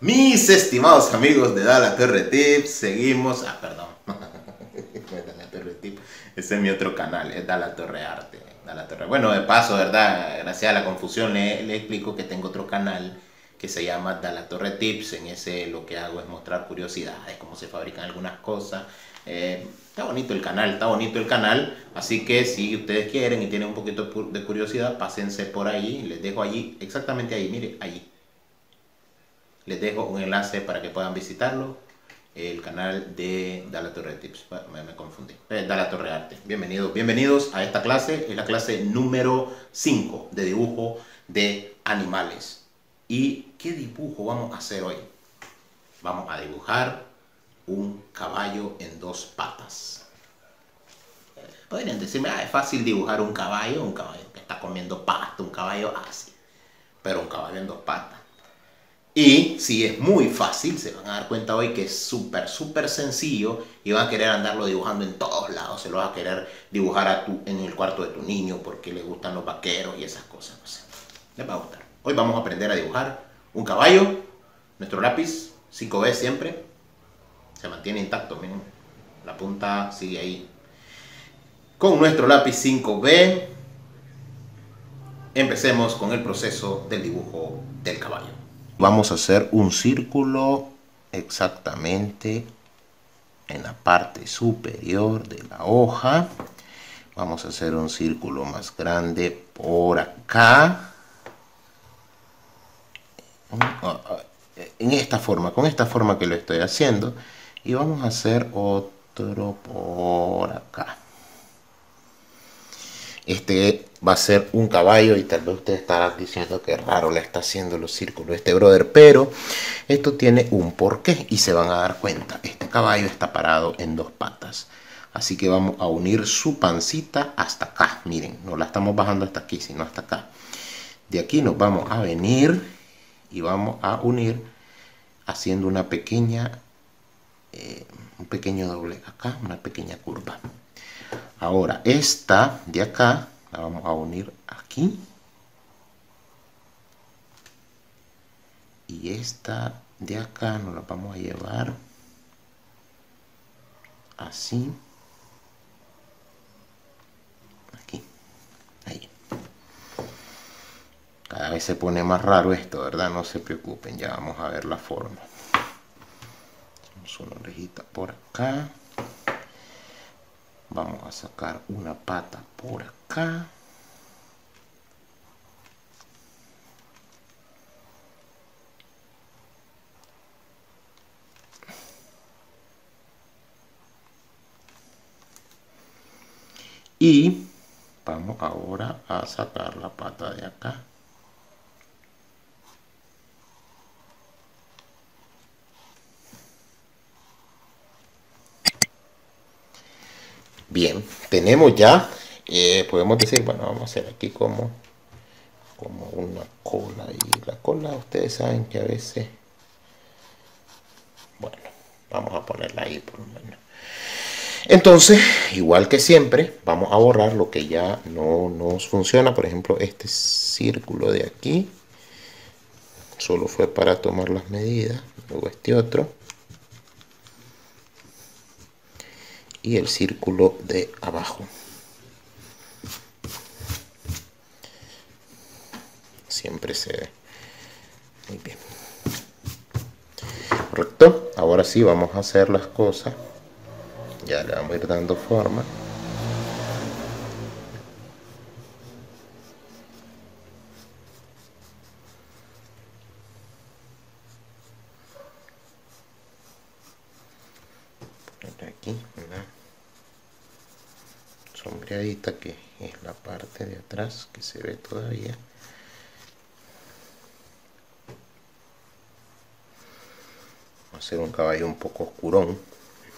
Mis estimados amigos de Dala Torre Tips, seguimos. Ah, perdón. Dala Torre Tips. Ese es mi otro canal, es Dala Torre Arte. Dala Torre. Bueno, de paso, ¿verdad? Gracias a la confusión le, le explico que tengo otro canal que se llama Dala Torre Tips. En ese lo que hago es mostrar curiosidades, cómo se fabrican algunas cosas. Eh, está bonito el canal, está bonito el canal. Así que si ustedes quieren y tienen un poquito de curiosidad, pásense por ahí. Les dejo allí, exactamente ahí, mire, allí les dejo un enlace para que puedan visitarlo. El canal de Dala Torre Tips. Me, me confundí. Eh, Dala Torre Arte. Bienvenidos, bienvenidos a esta clase. Es la clase número 5 de dibujo de animales. ¿Y qué dibujo vamos a hacer hoy? Vamos a dibujar un caballo en dos patas. Podrían decirme, ah, es fácil dibujar un caballo, un caballo que está comiendo pasto, un caballo así. Pero un caballo en dos patas y si es muy fácil, se van a dar cuenta hoy que es súper, súper sencillo y van a querer andarlo dibujando en todos lados. Se lo vas a querer dibujar a tu, en el cuarto de tu niño porque le gustan los vaqueros y esas cosas. No sé. Les va a gustar. Hoy vamos a aprender a dibujar un caballo. Nuestro lápiz 5B siempre se mantiene intacto. Miren, la punta sigue ahí. Con nuestro lápiz 5B empecemos con el proceso del dibujo del caballo vamos a hacer un círculo exactamente en la parte superior de la hoja. Vamos a hacer un círculo más grande por acá. En esta forma con esta forma que lo estoy haciendo. Y vamos a hacer otro por acá este va a ser un caballo y tal vez usted estará diciendo que raro le está haciendo los círculos este brother, pero esto tiene un porqué y se van a dar cuenta. Este caballo está parado en dos patas. Así que vamos a unir su pancita hasta acá. Miren, no la estamos bajando hasta aquí, sino hasta acá. De aquí nos vamos a venir y vamos a unir haciendo una pequeña, eh, un pequeño doble acá, una pequeña curva. Ahora, esta de acá la vamos a unir aquí. Y esta de acá nos la vamos a llevar así. Aquí. Ahí. Cada vez se pone más raro esto, ¿verdad? No se preocupen, ya vamos a ver la forma. Hacemos una orejita por acá vamos a sacar una pata por acá. Y vamos ahora a sacar la pata de acá Bien, tenemos ya, eh, podemos decir, bueno, vamos a hacer aquí como, como una cola. Y la cola, ustedes saben que a veces, bueno, vamos a ponerla ahí por lo menos. Entonces, igual que siempre, vamos a borrar lo que ya no nos funciona. Por ejemplo, este círculo de aquí solo fue para tomar las medidas. Luego este otro. Y el círculo de abajo. Siempre se ve muy bien. Correcto. Ahora sí vamos a hacer las cosas. Ya le vamos a ir dando forma. aquí sombreadita que es la parte de atrás que se ve todavía. Va a ser un caballo un poco oscurón.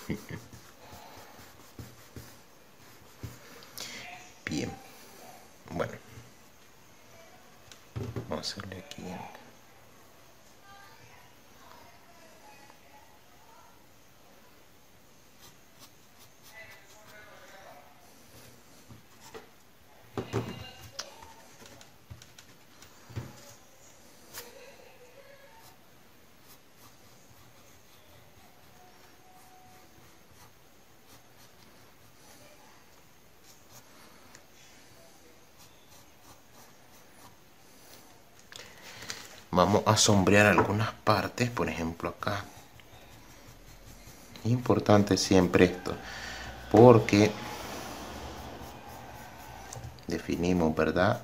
Bien. Bueno. Vamos a hacerle aquí vamos a sombrear algunas partes, por ejemplo acá. Importante siempre esto, porque definimos, ¿verdad?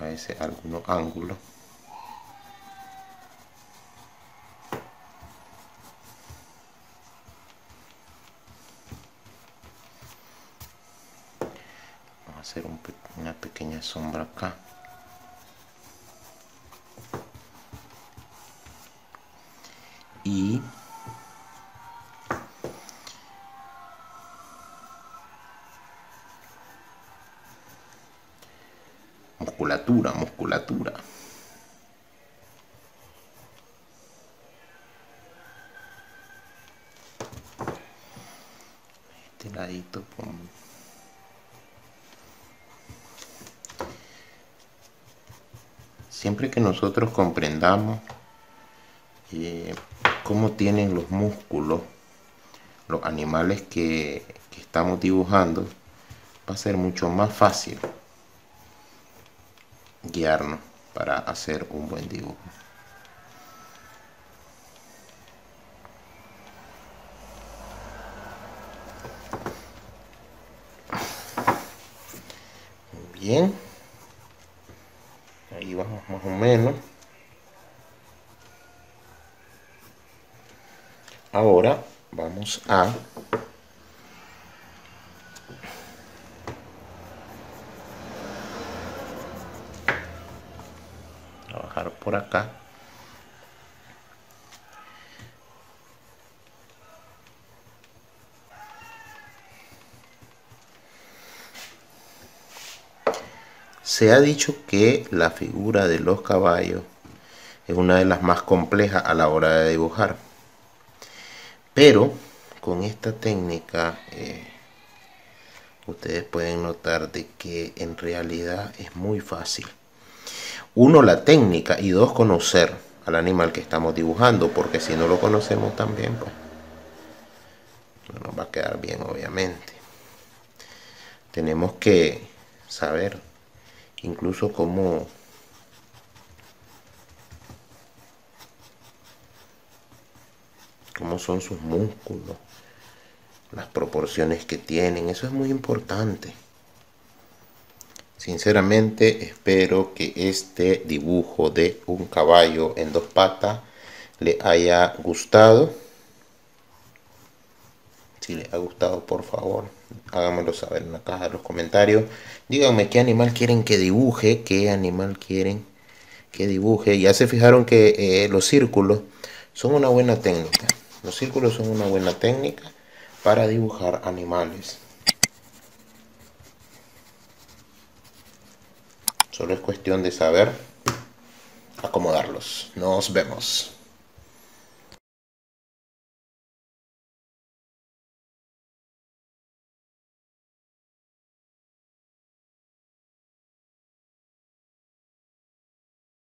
A ese algunos ángulos. Vamos a hacer una pequeña sombra acá. Y musculatura, musculatura. Este ladito Siempre que nosotros comprendamos eh, cómo tienen los músculos los animales que, que estamos dibujando, va a ser mucho más fácil guiarnos para hacer un buen dibujo. Bien, ahí vamos más o menos. Ahora a trabajar por acá Se ha dicho que la figura de los caballos es una de las más complejas a la hora de dibujar. Pero con esta técnica eh, ustedes pueden notar de que en realidad es muy fácil. Uno, la técnica y dos, conocer al animal que estamos dibujando, porque si no lo conocemos también, pues no nos va a quedar bien, obviamente. Tenemos que saber incluso cómo cómo son sus músculos, las proporciones que tienen, eso es muy importante. Sinceramente espero que este dibujo de un caballo en dos patas le haya gustado. Si les ha gustado, por favor, háganmelo saber en la caja de los comentarios. Díganme qué animal quieren que dibuje, qué animal quieren que dibuje. Ya se fijaron que eh, los círculos son una buena técnica. Los círculos son una buena técnica para dibujar animales. Solo es cuestión de saber acomodarlos. Nos vemos.